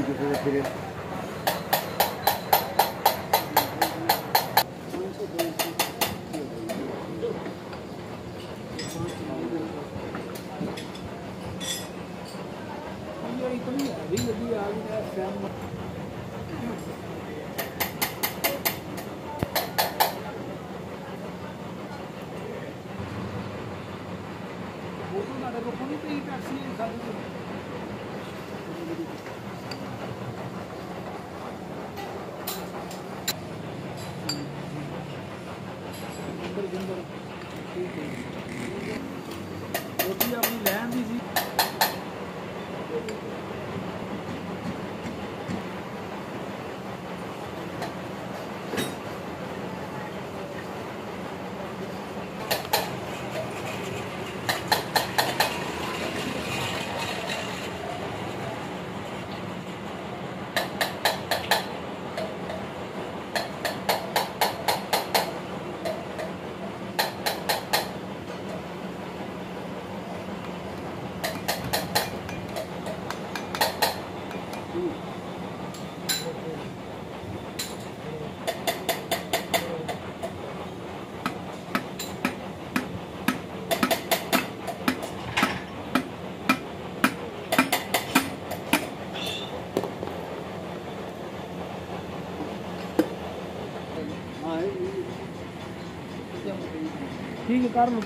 いてくれてる。ここにといたし、されてる。please. ठीक है कार में।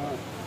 Right.